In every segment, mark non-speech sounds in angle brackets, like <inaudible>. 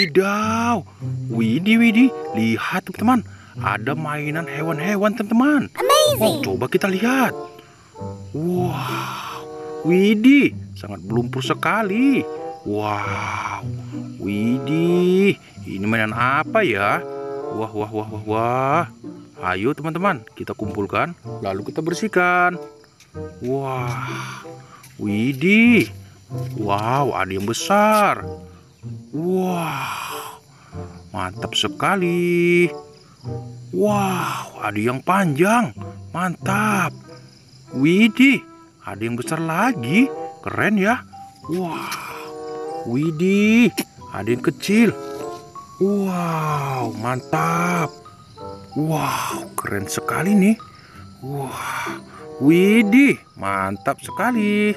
Wadidaw. Widih, widih. Lihat teman-teman. Ada mainan hewan-hewan teman-teman. Wow, coba kita lihat. Wow. Widih. Sangat melumpur sekali. Wow. Widih. Ini mainan apa ya? Wah, wah, wah, wah, wah. Ayo teman-teman, kita kumpulkan, lalu kita bersihkan. Wah, widih. Wow, ada yang besar. Wow, mantap sekali. Wow, ada yang panjang. Mantap. Widih, ada yang besar lagi. Keren ya. Wow, widih, ada yang kecil. Wow, mantap. Wow, keren sekali nih. Wah, widih, mantap sekali.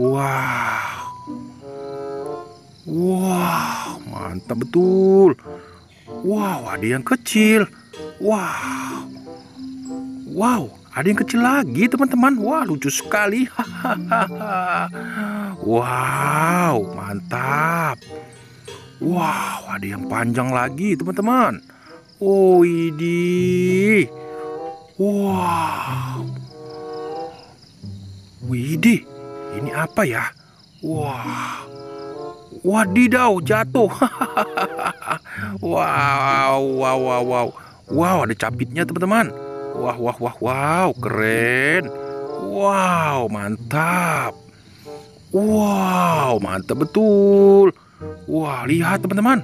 Wow, wow, mantap betul. Wow, ada yang kecil. Wow, wow, ada yang kecil lagi teman-teman. Wah, lucu sekali. <laughs> wow, mantap. Wow, ada yang panjang lagi teman-teman. Oh, ini. Wow. Widih, ini apa ya? Wah. Wadidaw, jatuh. <laughs> wow, wow, wow, wow. Wow, ada capitnya teman-teman. Wah, wah, wah, wow, keren. Wow, mantap. Wow, mantap betul. Wah, lihat teman-teman.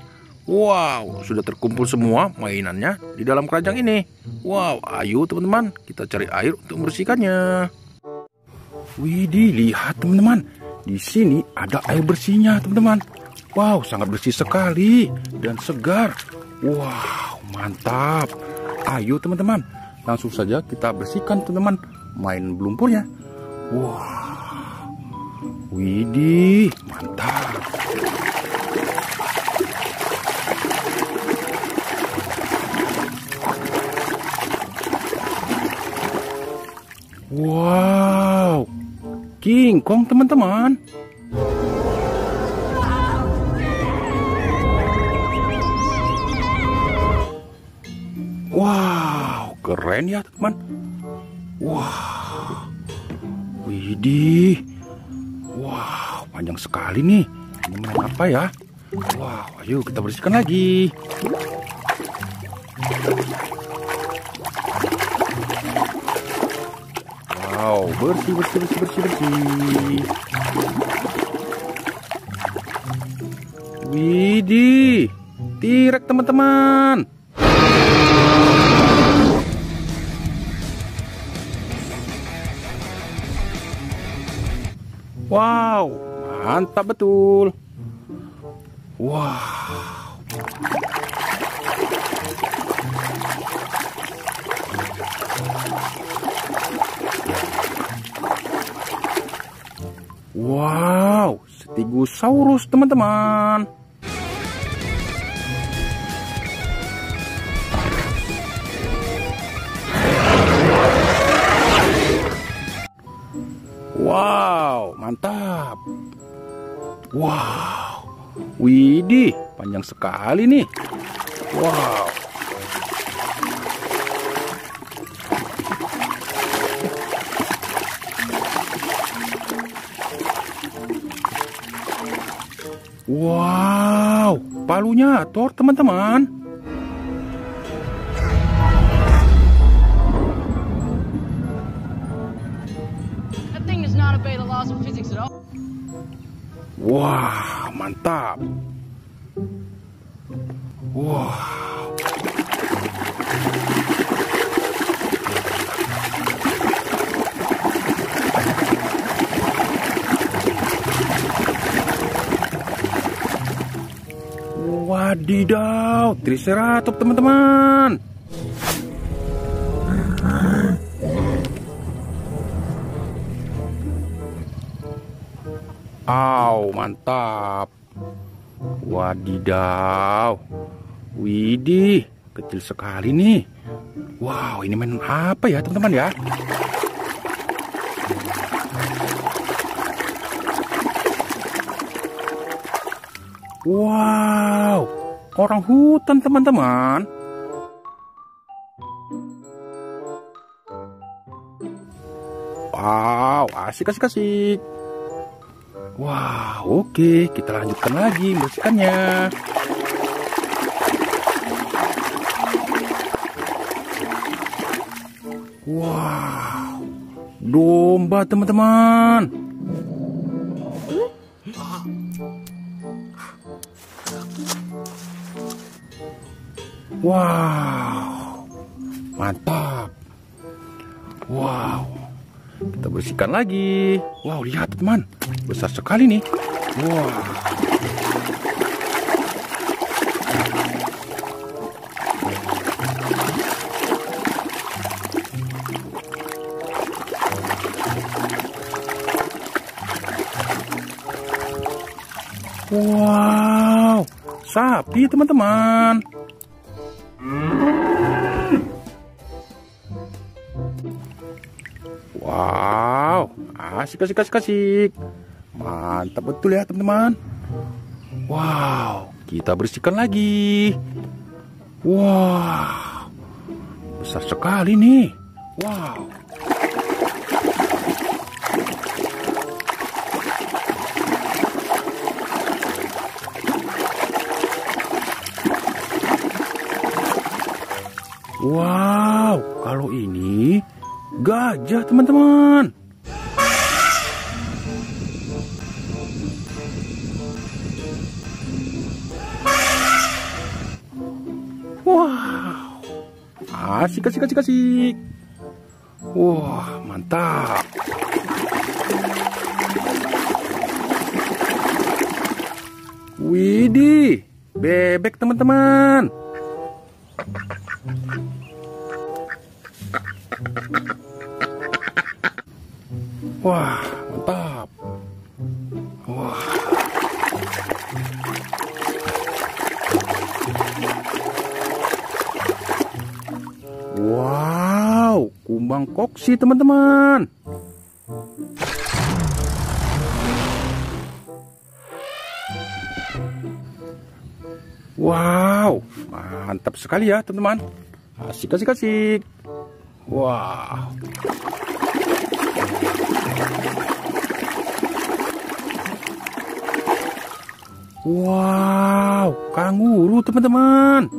Wow, sudah terkumpul semua mainannya di dalam keranjang ini. Wow, ayo teman-teman, kita cari air untuk membersihkannya. Widih, lihat teman-teman. Di sini ada air bersihnya, teman-teman. Wow, sangat bersih sekali dan segar. Wow, mantap. Ayo teman-teman, langsung saja kita bersihkan teman-teman main lumpurnya. Wow. Widih, mantap. Wow, King Kong teman-teman. Wow, keren ya teman. Wow, widih. Wow, panjang sekali nih. Ini mainan apa ya? Wow, ayo kita bersihkan lagi. Wow, bersih, bersih, bersih, bersih, bersih. Widih, tirek teman-teman. Wow, mantap betul. Wow. Wow, Stegosaurus teman-teman. Wow, mantap. Wow, widih, panjang sekali nih. Wow. Wow, palunya Thor teman-teman. Does not obey the laws of physics at all. Wah, mantap. Wah. Wadidaw, Triceratops teman-teman. Aw, mantap. Wadidaw. Widih, kecil sekali nih. Wow, ini main apa ya teman-teman ya? Wow, orang hutan teman-teman. Wow, asik asik asik. Wah, oke, kita lanjutkan lagi membersihkannya. Wow, domba teman-teman. Wow, mantap. Wow, kita bersihkan lagi. Wow, lihat teman, besar sekali nih. Wow. Wow, sapi teman-teman. Wow, asik asik asik asik. Mantap betul ya teman-teman. Wow, kita bersihkan lagi. Wow, besar sekali nih. Wow. Wow, kalau ini gajah teman-teman. Wow, asik asik asik asik. Wah, mantap. Widih, bebek teman-teman. Wah, mantap. Wah. Wow, kumbang koksi teman-teman. Wow, mantap sekali ya teman-teman. Asik, asik, asik. Wah. Wow, kanguru teman-teman.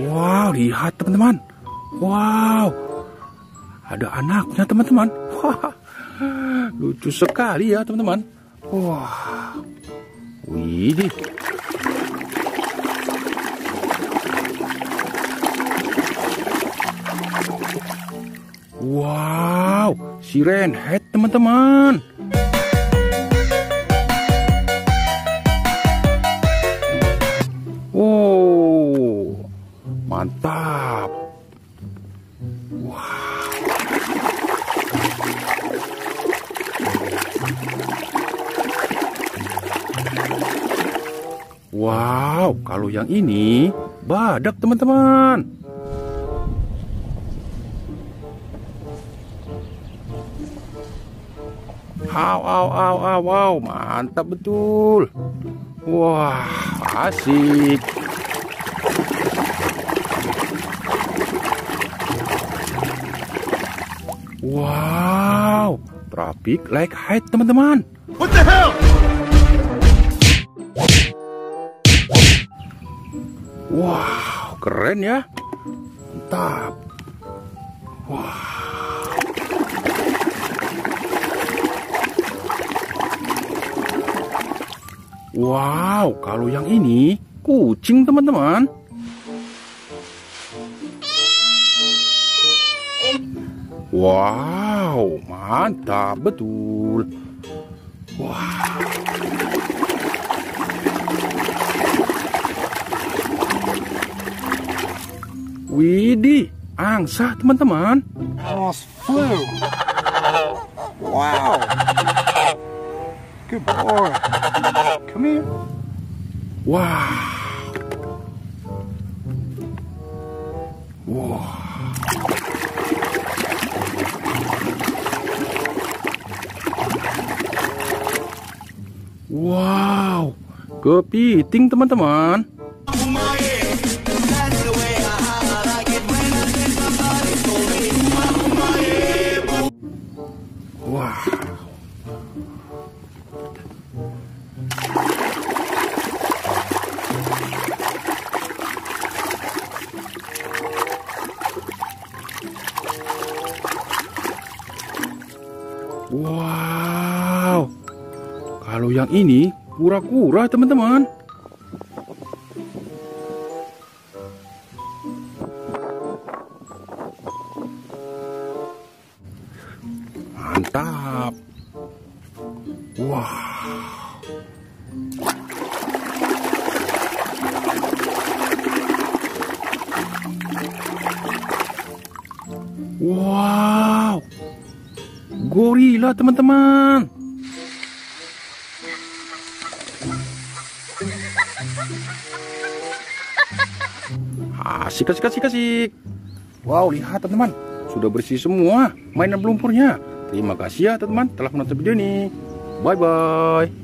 Wow, lihat teman-teman. Wow, ada anaknya teman-teman. <laughs> Lucu sekali ya teman-teman. Wah, widih. Wow, si Renhead teman-teman. Oh, mantap. Wah. Wow, kalau yang ini badak teman-teman. Au, au, au, au, au, mantap betul. Wah, asik. Wow, traffic like height teman-teman. What the hell? Wow, keren ya. Mantap. Wah. Wow, kalau yang ini kucing teman-teman. Wow, mantap betul. Wow. Widih, angsa teman-teman. Wow. Good boy. Come here. Wow. Wow. Wow, kepiting teman-teman. Wow. Ini kura-kura teman-teman. Mantap. Wah. Wow. Gorila teman-teman. Asik, asik, asik, asik. Wow, lihat teman-teman. Sudah bersih semua mainan lumpurnya. Terima kasih ya teman-teman telah menonton video ini. Bye-bye.